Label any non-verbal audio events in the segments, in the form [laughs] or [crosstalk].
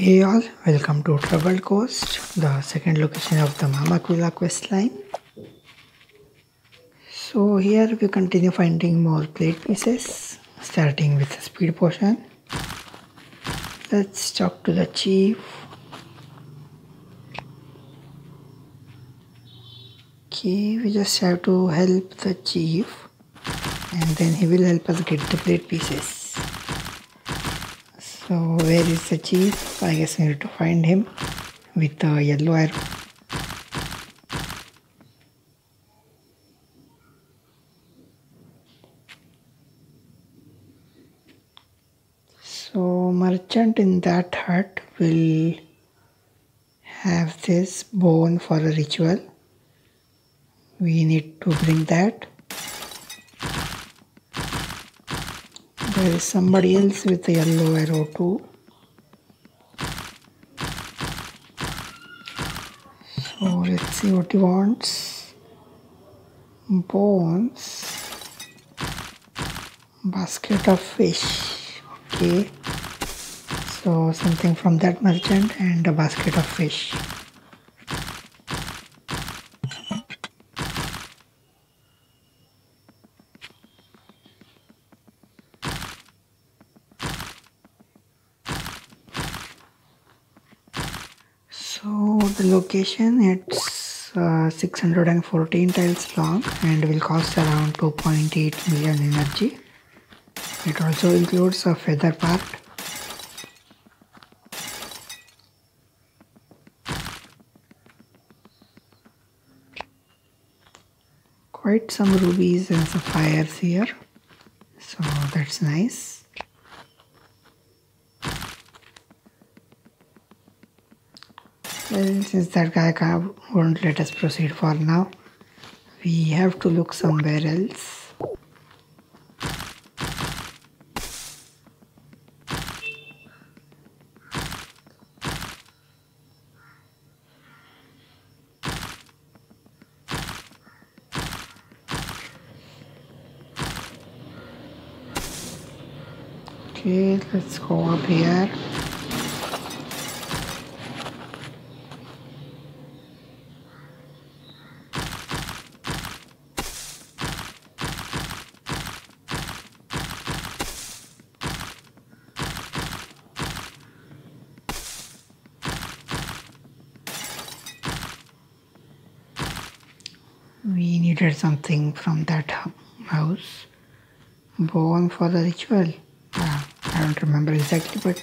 Hey all, welcome to Troubled Coast, the second location of the Mama Quilla quest line. So here we continue finding more plate pieces, starting with the speed potion. Let's talk to the chief. Okay, we just have to help the chief and then he will help us get the plate pieces. So where is the chief? I guess we need to find him with the yellow arrow. So merchant in that hut will have this bone for a ritual. We need to bring that. There is somebody else with a yellow arrow too. So let's see what he wants. Bones. Basket of fish. Okay. So something from that merchant and a basket of fish. So the location it's uh, 614 tiles long and will cost around 2.8 million energy. It also includes a feather part. Quite some rubies and sapphires here. So that's nice. Since that guy won't let us proceed for now, we have to look somewhere else. Okay, let's go up here. We needed something from that house. Bone for the ritual. Uh, i don't remember exactly but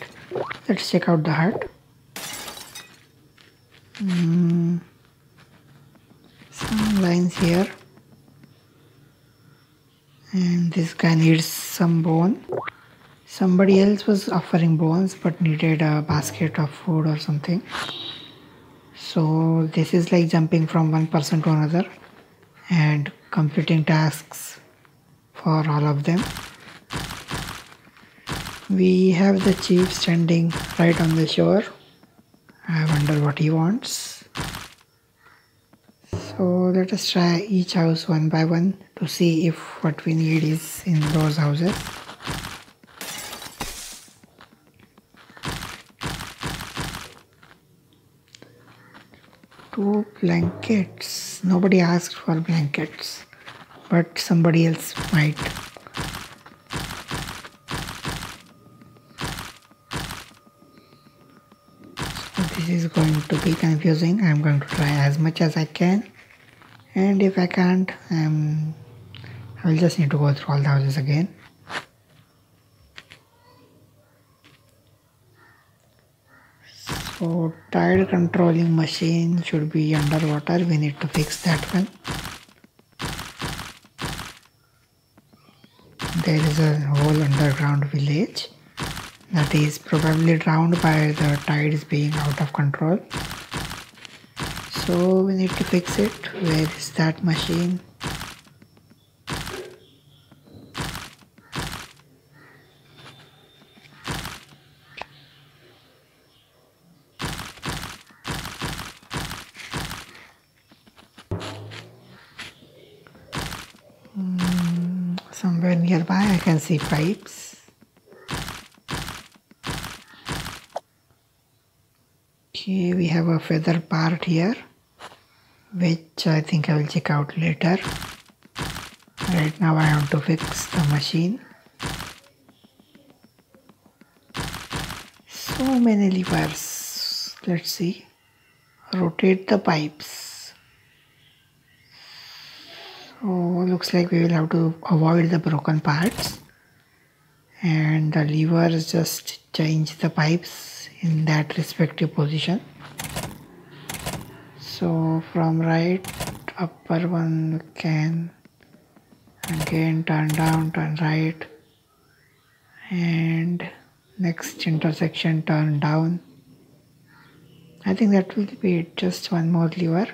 let's check out the hut mm, some lines here. And this guy needs some bone. Somebody else was offering bones but needed a basket of food or something. So this is like jumping from one person to another and completing tasks for all of them. We have the chief standing right on the shore. I wonder what he wants. So let us try each house one by one to see if what we need is in those houses. Two blankets. Nobody asked for blankets, but somebody else might. So this is going to be confusing. I'm going to try as much as I can, and if I can't, I'm. I will just need to go through all the houses again. So tide controlling machine should be underwater. We need to fix that one. There is a whole underground village that is probably drowned by the tides being out of control. So we need to fix it. Where is that machine? somewhere nearby I can see pipes. Okay, we have a feather part here, which I think I will check out later. Right now I want to fix the machine. So many levers. Let's see. Rotate the pipes. So looks like we will have to avoid the broken parts. And the levers just change the pipes in that respective position. So from right upper one can again turn down turn right. And next intersection turn down. I think that will be it just one more lever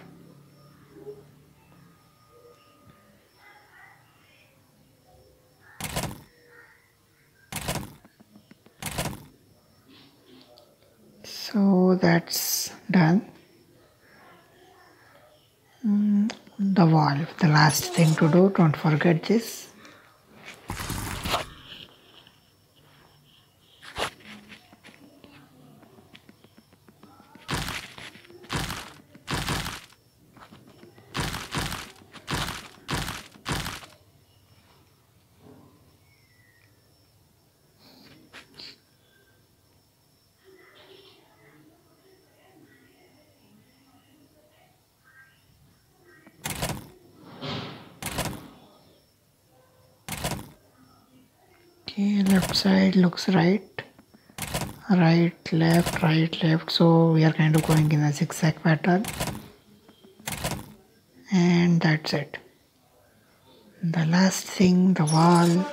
so that's done mm, the last thing to do don't forget this okay left side looks right. Right left right left. So we are kind of going in a zigzag pattern. And that's it. The last thing the valve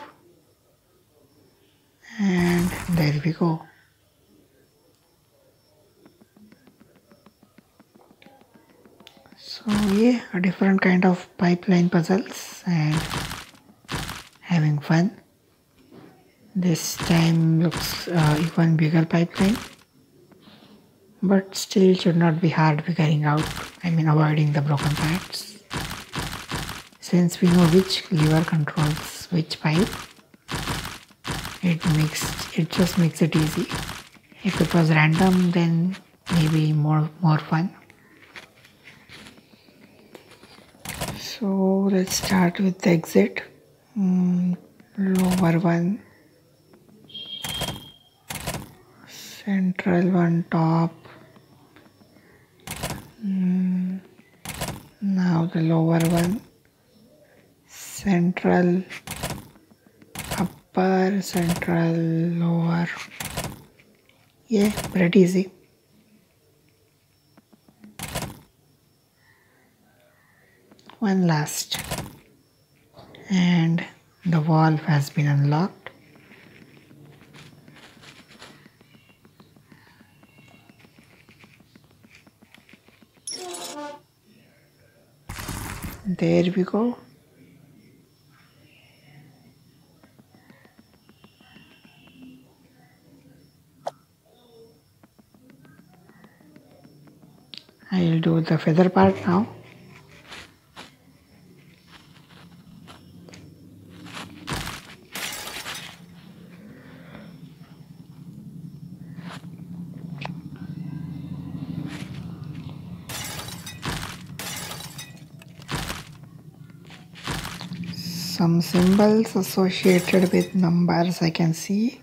and there we go. So yeah a different kind of pipeline puzzles and having fun this time looks uh, even bigger pipeline but still should not be hard figuring out I mean avoiding the broken parts. Since we know which lever controls which pipe it makes it just makes it easy. If it was random then maybe more more fun. So let's start with the exit. Mm, lower one central one top. Mm, now the lower one. Central upper central lower. Yeah pretty easy. One last. And the valve has been unlocked there we go I'll do the feather part now some symbols associated with numbers I can see.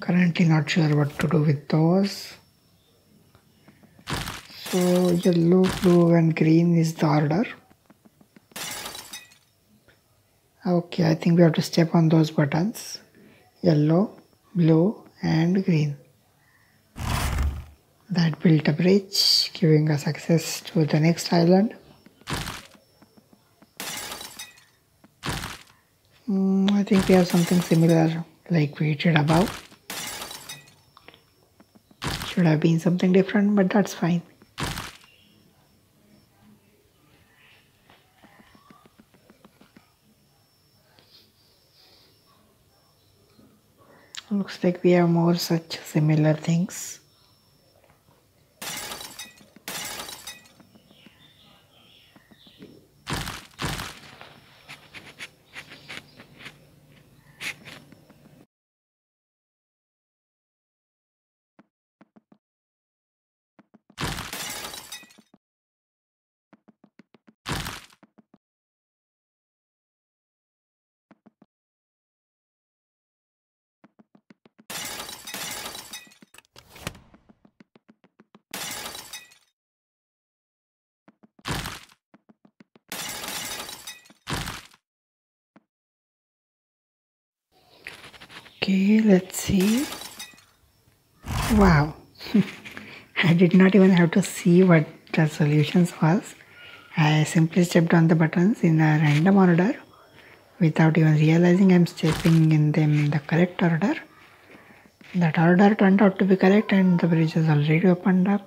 Currently not sure what to do with those. So yellow, blue and green is the order. Okay, I think we have to step on those buttons. Yellow, blue and green. That built a bridge, giving us access to the next island. Mm, I think we have something similar like we did above. Should have been something different, but that's fine. Looks like we have more such similar things. Okay, let's see. Wow. [laughs] I did not even have to see what the solutions was. I simply stepped on the buttons in a random order without even realizing I'm stepping in them in the correct order. That order turned out to be correct and the bridge is already opened up.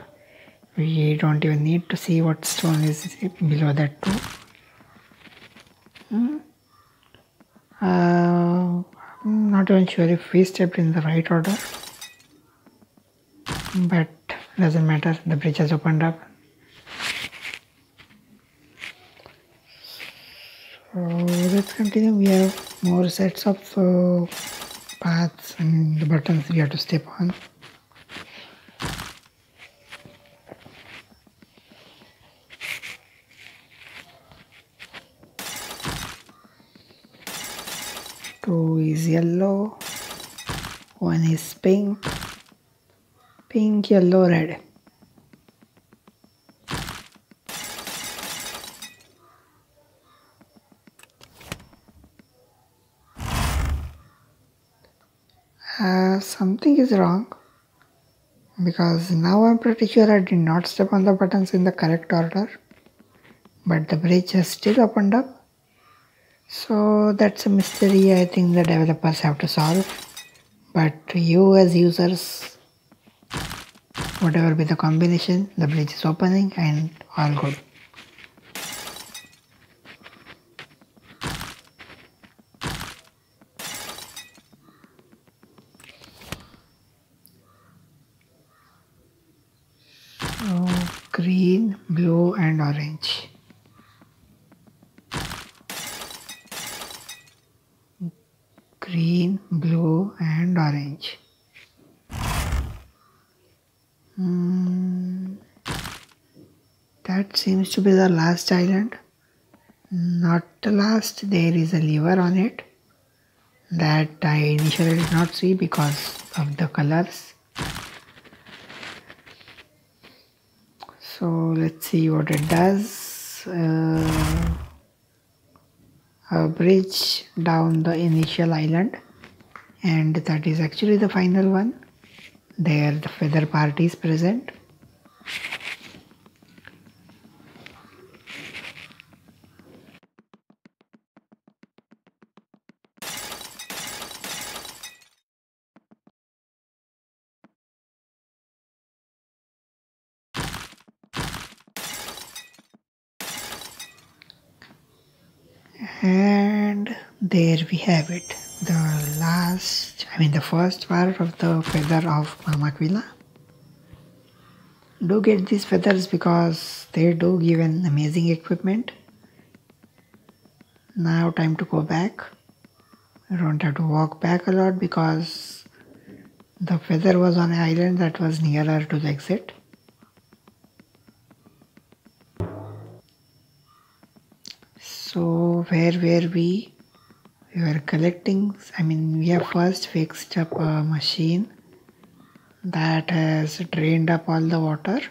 We don't even need to see what stone is below that too. Hmm. Uh, not even sure if we stepped in the right order. But doesn't matter, the bridge has opened up. So let's continue. We have more sets of uh, paths and the buttons we have to step on. Two is yellow, one is pink, pink, yellow, red. Uh, something is wrong because now I'm pretty sure I did not step on the buttons in the correct order but the bridge has still opened up so that's a mystery I think the developers have to solve but you as users whatever be the combination the bridge is opening and all good oh, green, blue and orange. Green, blue and orange. Mm, that seems to be the last island. Not the last, there is a lever on it. That I initially did not see because of the colors. So let's see what it does. Uh, bridge down the initial island and that is actually the final one. There the feather part is present and there we have it. The last i mean the first part of the feather of Mama Quilla. do get these feathers because they do give an amazing equipment. Now time to go back. I don't have to walk back a lot because the feather was on an island that was nearer to the exit. So where were we we were collecting i mean we have first fixed up a machine that has drained up all the water.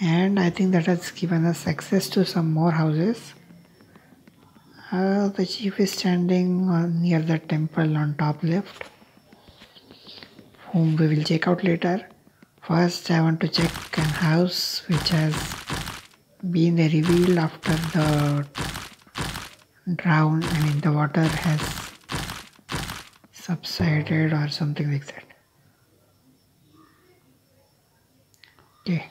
And i think that has given us access to some more houses. Uh, the chief is standing on, near the temple on top left whom we will check out later. First i want to check an house which has been revealed after the drown I mean the water has subsided or something like that. Okay.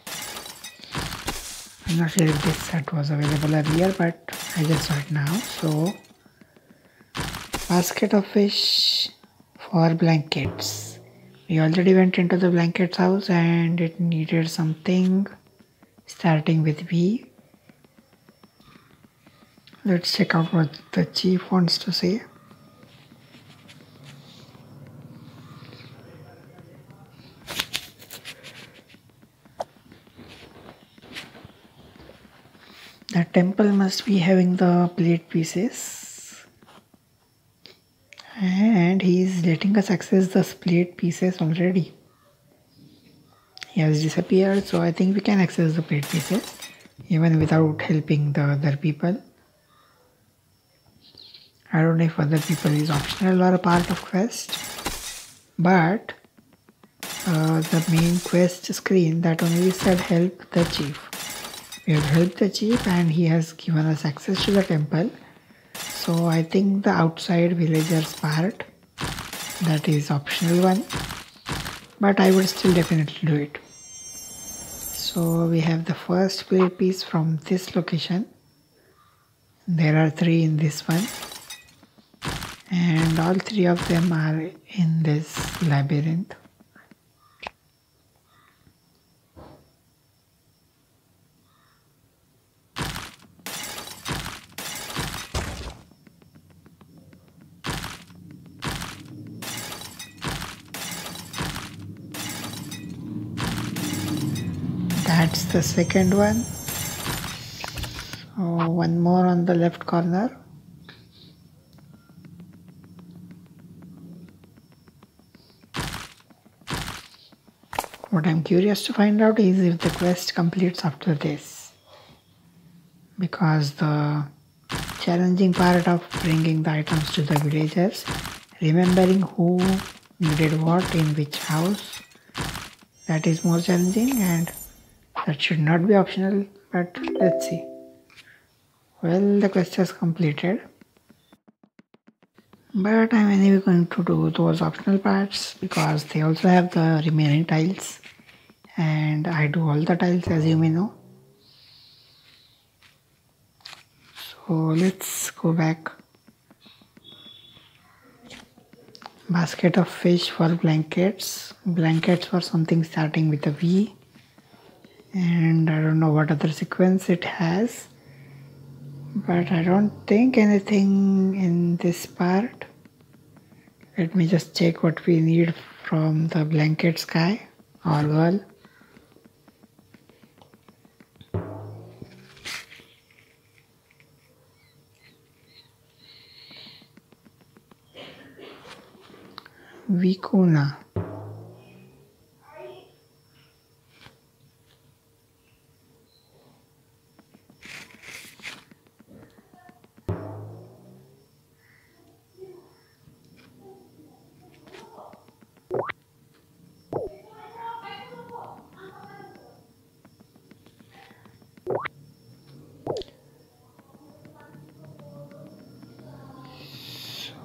I'm not sure if this set was available earlier but I just saw it now. So basket of fish for blankets. We already went into the blankets house and it needed something starting with V Let's check out what the chief wants to say. The temple must be having the plate pieces and he is letting us access the plate pieces already. He has disappeared so I think we can access the plate pieces even without helping the other people. I don't know if other people is optional or a part of quest. but uh, the main quest screen that only said help the chief. We have helped the chief and he has given us access to the temple. So I think the outside villagers part that is optional one but I would still definitely do it. So we have the first play piece from this location. There are three in this one and all three of them are in this labyrinth. That's the second one. So one more on the left corner what I'm curious to find out is if the quest completes after this. Because the challenging part of bringing the items to the villagers remembering who needed what in which house that is more challenging and that should not be optional but let's see. Well the quest is completed. But I'm anyway going to do those optional parts because they also have the remaining tiles and I do all the tiles as you may know. So let's go back. Basket of fish for blankets. Blankets for something starting with a V. And I don't know what other sequence it has. But I don't think anything in this part. Let me just check what we need from the blanket guy or girl vykoná.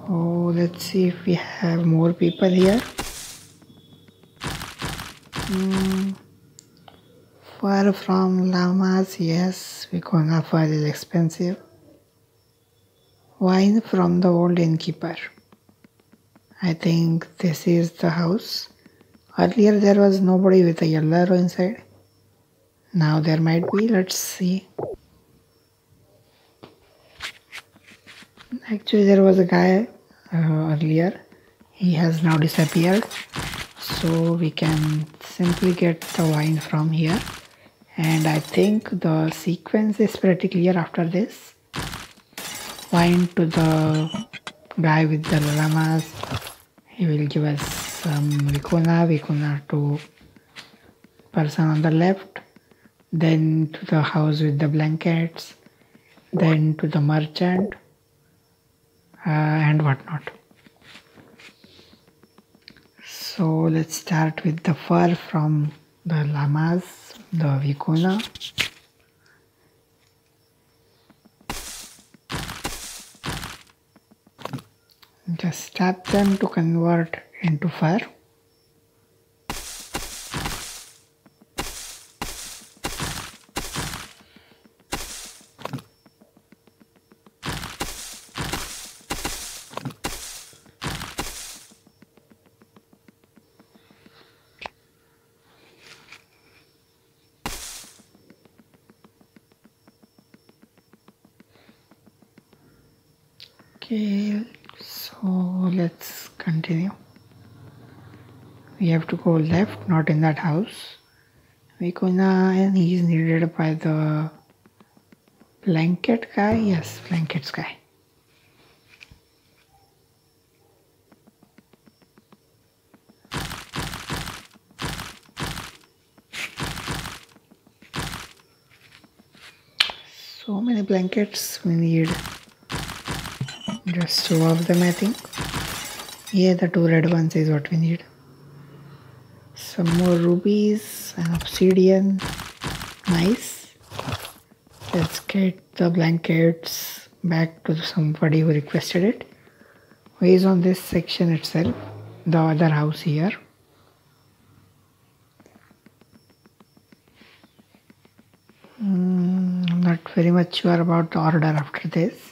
Oh, let's see if we have more people here. Mm, far from llamas, yes, because fur is expensive. Wine from the old innkeeper. I think this is the house. Earlier there was nobody with a yellow arrow inside. Now there might be, let's see. Actually there was a guy uh, earlier. He has now disappeared. So we can simply get the wine from here. And I think the sequence is pretty clear after this. Wine to the guy with the llamas he will give us some vicuna vicuna to person on the left then to the house with the blankets then to the merchant Uh, and whatnot. So let's start with the fur from the llamas, the vicuna. Just tap them to convert into fur. Okay so let's continue. We have to go left not in that house. Vicuna and he is needed by the blanket guy. Yes blankets guy. So many blankets we need just two of them I think Yeah, the two red ones is what we need. Some more rubies and obsidian. Nice. Let's get the blankets back to somebody who requested it. Who is on this section itself? The other house here. Mm, I'm not very much sure about the order after this.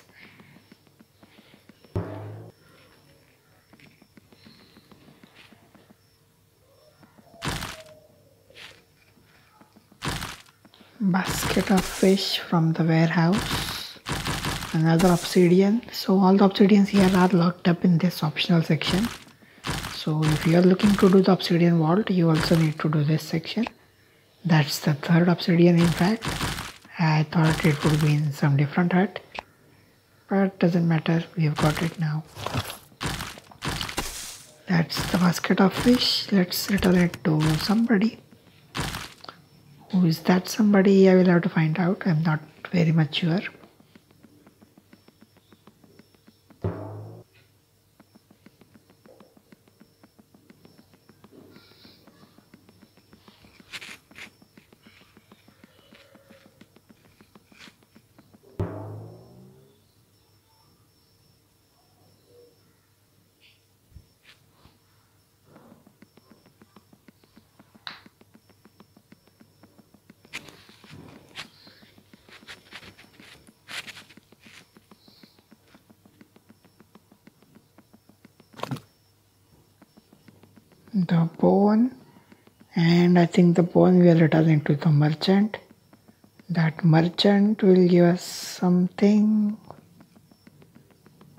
Basket of fish from the warehouse another obsidian. So all the obsidians here are locked up in this optional section. So if you are looking to do the obsidian vault you also need to do this section. That's the third obsidian in fact. I thought it would be in some different hut but doesn't matter. We have got it now. That's the basket of fish. Let's return it to somebody who is that somebody? I will have to find out. I'm not very much sure. The bone and I think the bone we are returning to the merchant. That merchant will give us something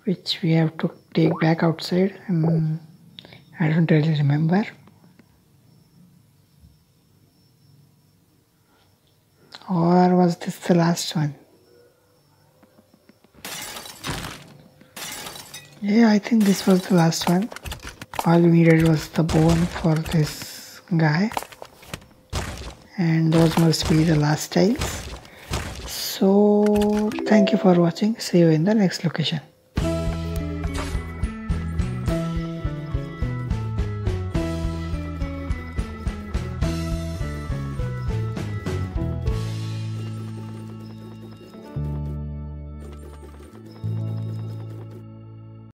which we have to take back outside I don't really remember. Or was this the last one? Yeah I think this was the last one all we needed was the bone for this guy. And those must be the last tiles. So thank you for watching. See you in the next location